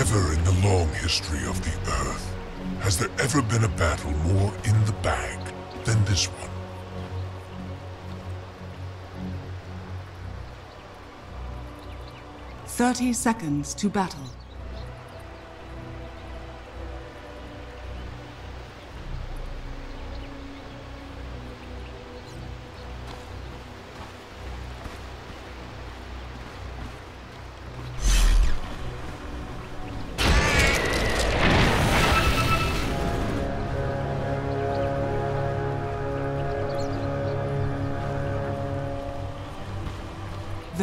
Never in the long history of the Earth has there ever been a battle more in the bag than this one. Thirty seconds to battle.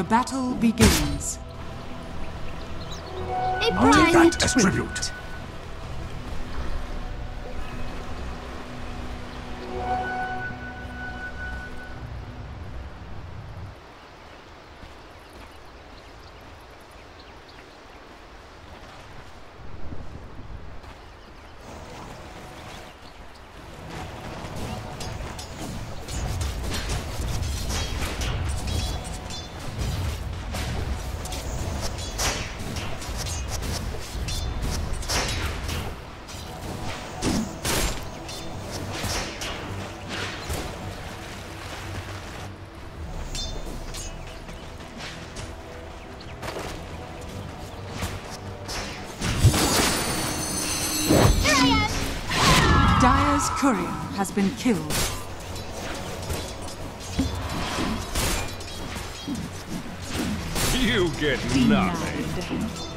Battle begins. A I'll take that as tribute. Dire's courier has been killed. You get nothing.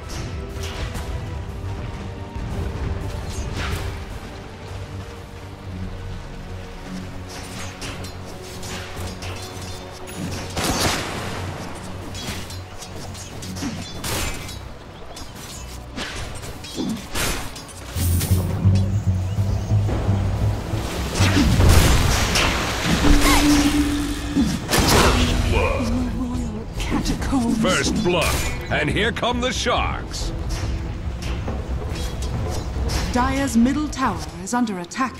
First blood. And here come the sharks. Dire's middle tower is under attack.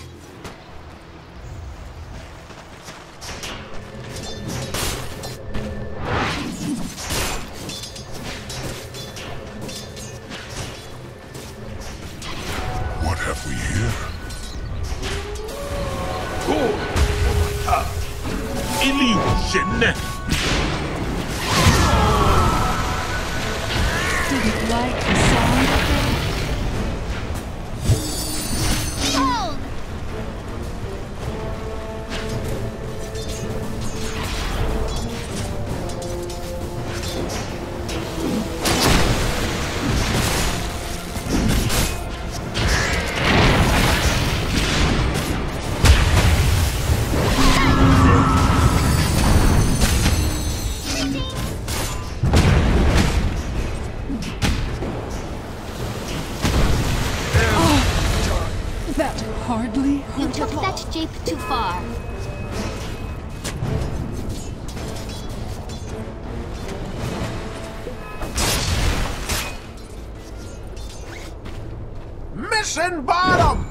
Took that jape too far. Mission bottom!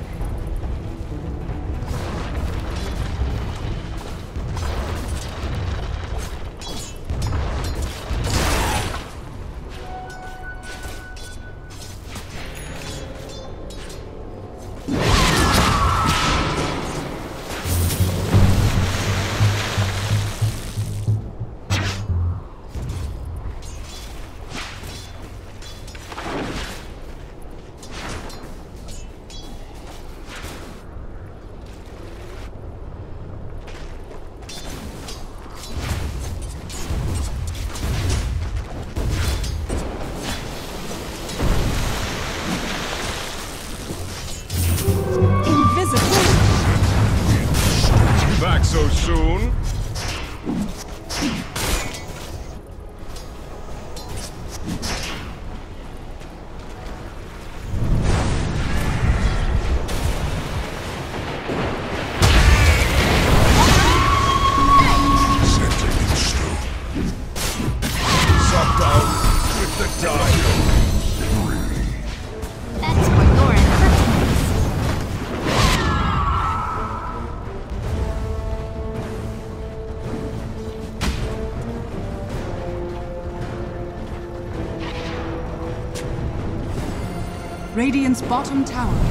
Radiant's bottom tower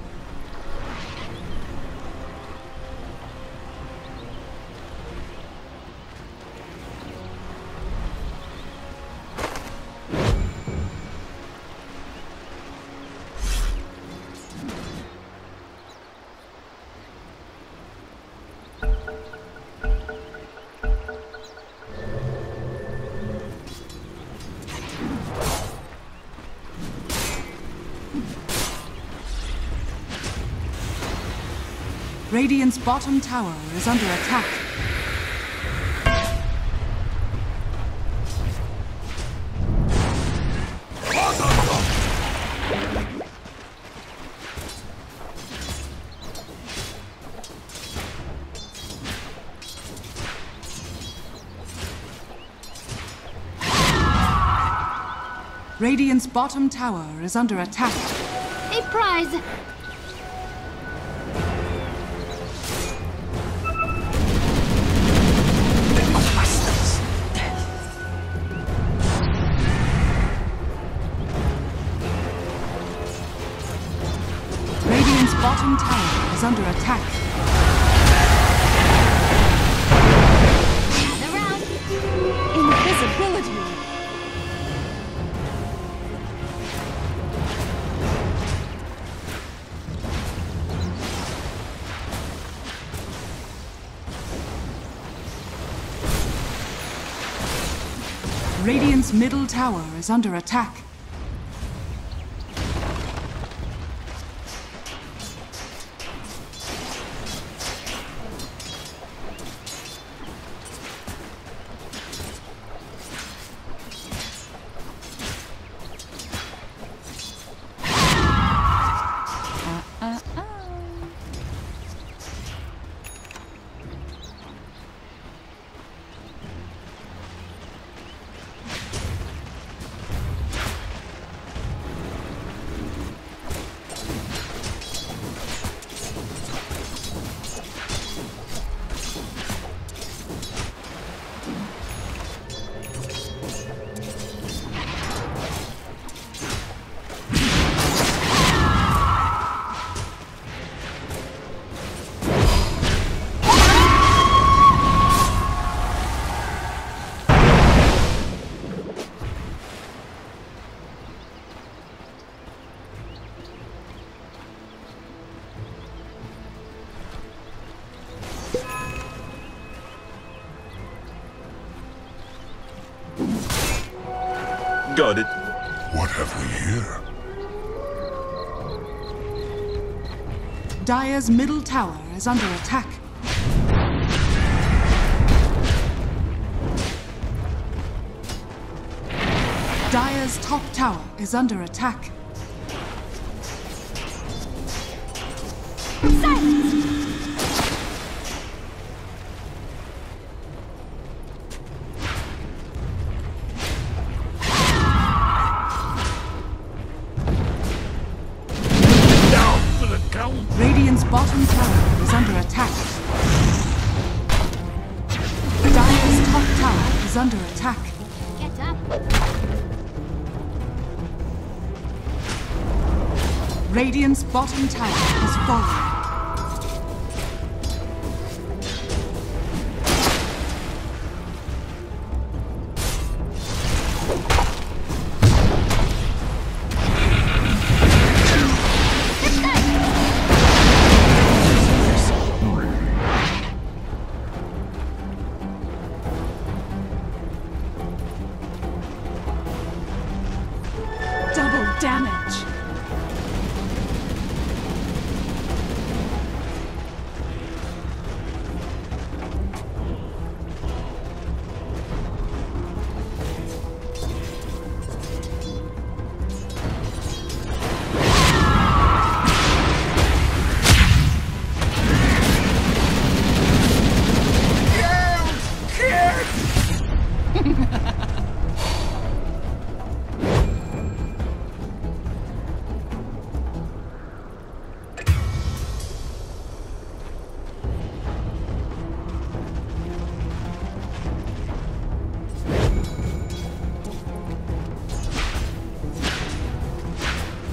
Radiant's bottom tower is under attack. Radiant's bottom tower is under attack. A prize. Bottom tower is under attack. Gather round. Invisibility. Radiant's middle tower is under attack. Got it. What have we here? Dire's middle tower is under attack. Dire's top tower is under attack. Down is under attack. Get up. Radiant's bottom tower has fallen.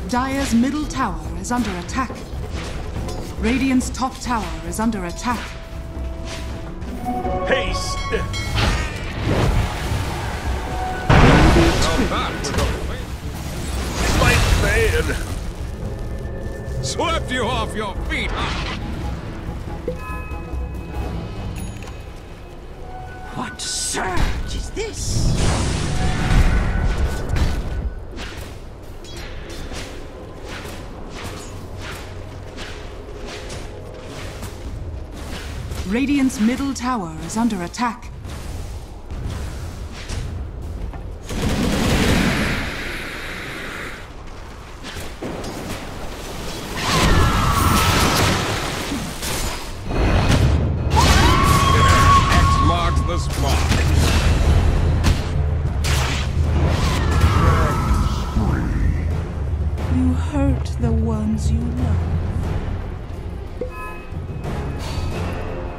Dire's middle tower is under attack. Radiant's top tower is under attack. Haste. Quite bad. Swept you off your feet, Middle tower is under attack. You hurt the ones you love.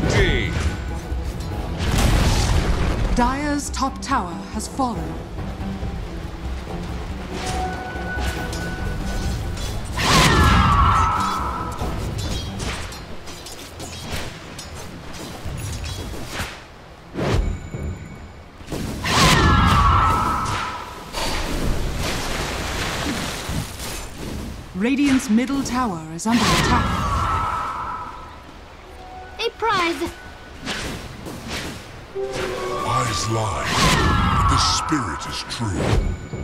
Bounty. Dire's top tower has fallen. Radiant's middle tower is under attack. Lie, but the spirit is true.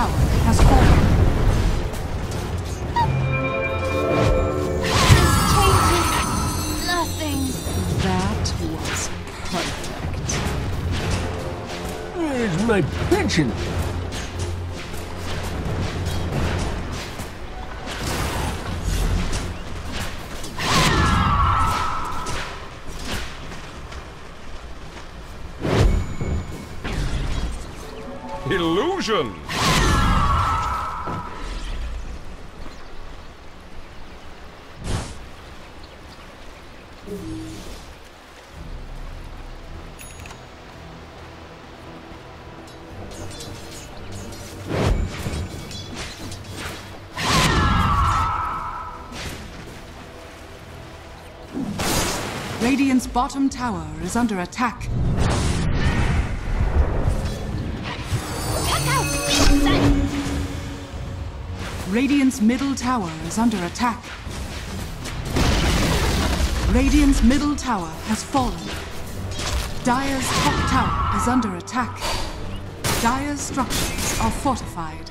Tower has fallen. This changes nothing. That was perfect. Where's my pension? Illusion. Bottom tower is under attack. Radiant's middle tower is under attack. Radiant's middle tower has fallen. Dire's top tower is under attack. Dire's structures are fortified.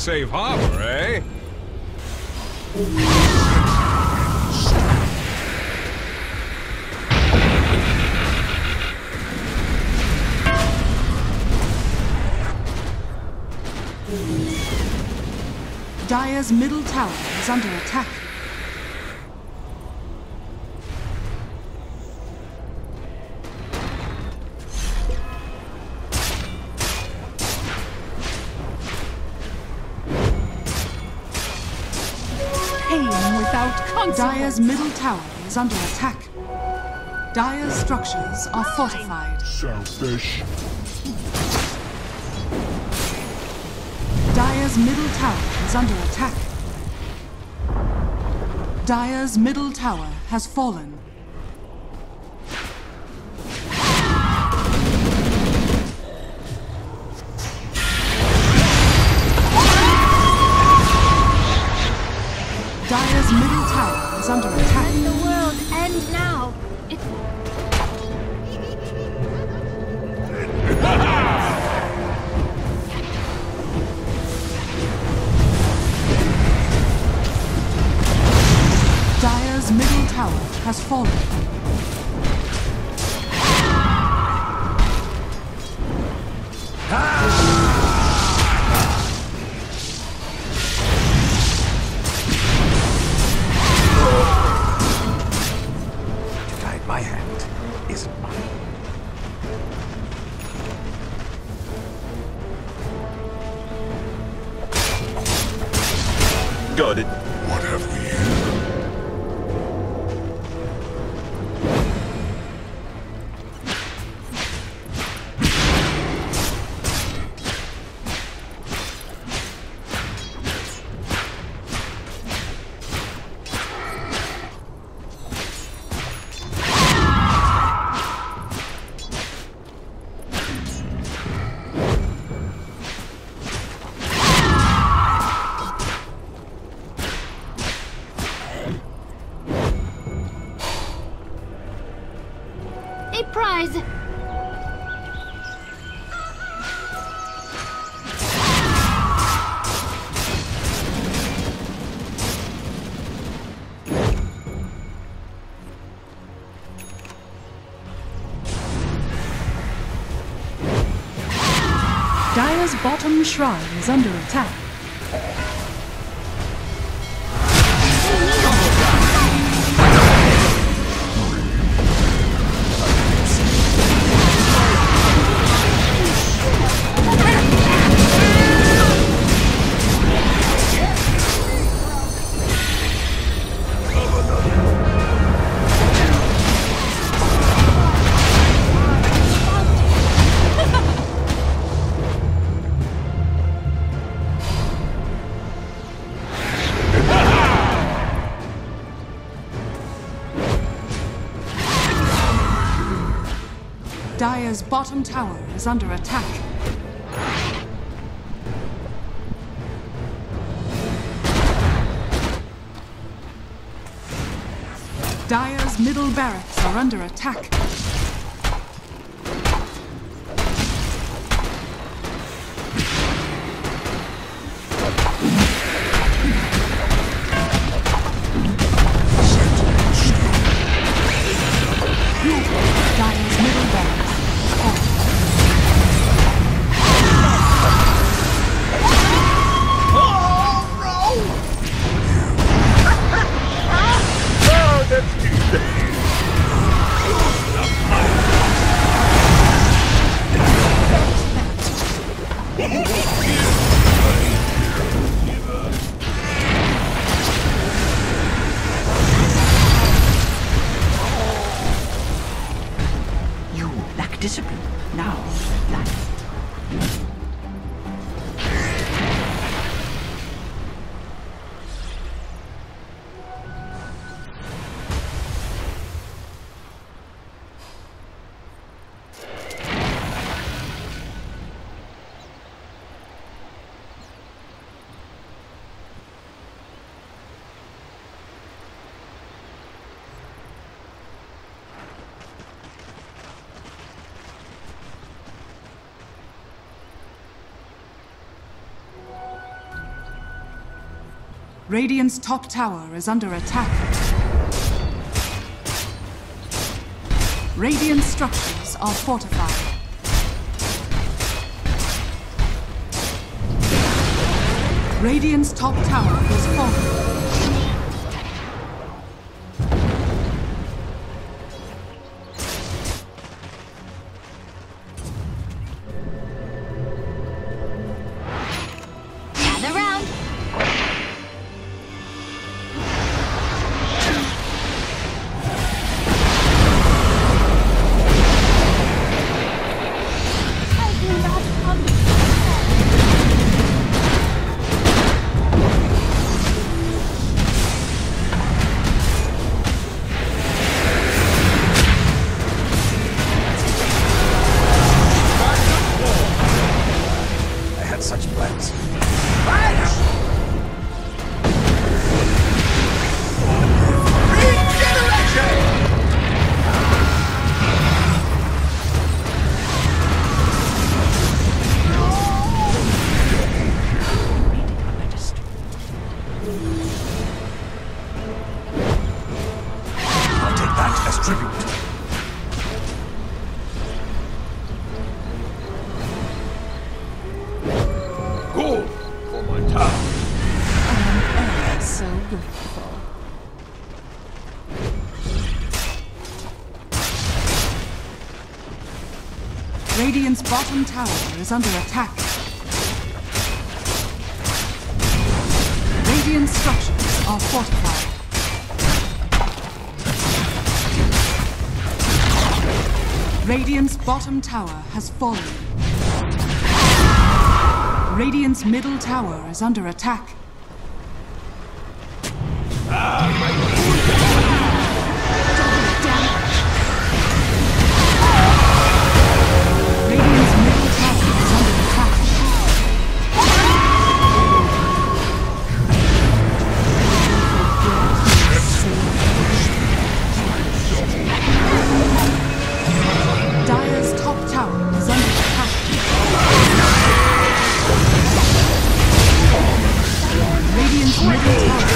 Safe harbor, eh? Dire's middle tower is under attack. Without consequence. Dire's middle tower is under attack. Dire's structures are fortified. Selfish. Dire's middle tower is under attack. Dire's middle tower has fallen. Is under attack. My hand isn't mine. Got it. Bottom shrine is under attack. Bottom tower is under attack. Dire's middle barracks are under attack. Radiant's top tower is under attack. Radiant structures are fortified. Radiant's top tower is fallen. Take that as tribute. Gold for my town. So grateful. Radiant's bottom tower is under attack. Radiant structures are fortified. Radiant's bottom tower has fallen. Radiant's middle tower is under attack. Radiant's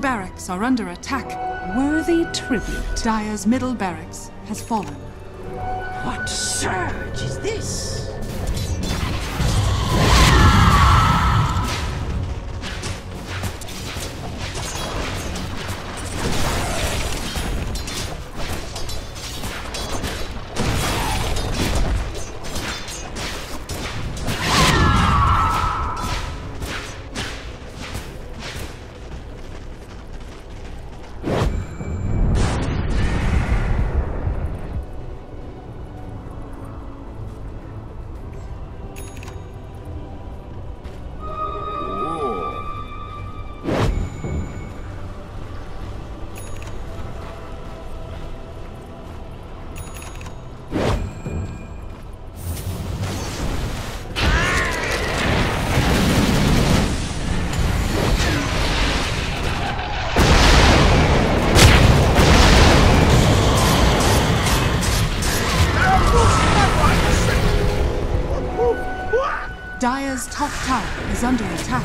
barracks are under attack. Worthy tribute. Dire's middle barracks has fallen. What surge is this? Dire's top tower is under attack.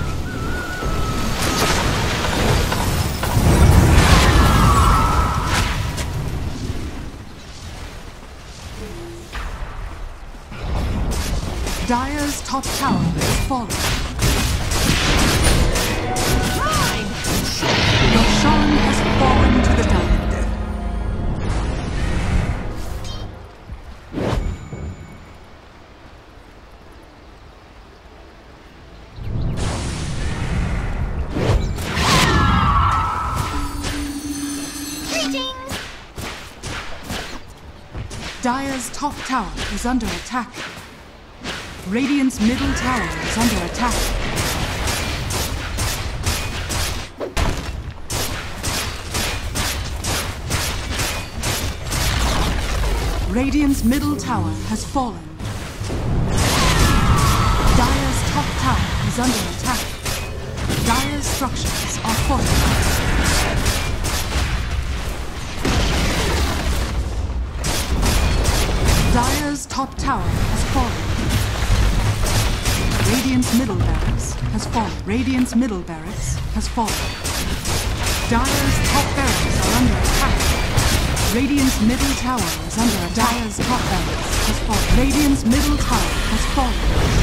Dire's top tower is fallen. Dire's top tower is under attack. Radiant's middle tower is under attack. Radiant's middle tower has fallen. Dire's top tower is under attack. Dire's structures are fortified. Top tower has fallen. Radiant's middle barracks has fallen. Radiant's middle barracks has fallen. Dire's top barracks are under attack. Radiant's middle tower is under attack. Dire's top barracks has fallen. Radiant's middle tower has fallen.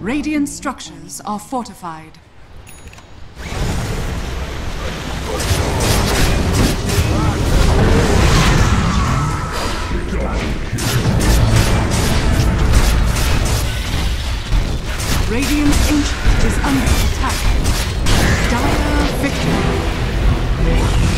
Radiant structures are fortified. Radiant Ancient is under attack. Dire victory.